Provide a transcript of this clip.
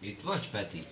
Itt vagy, Peti?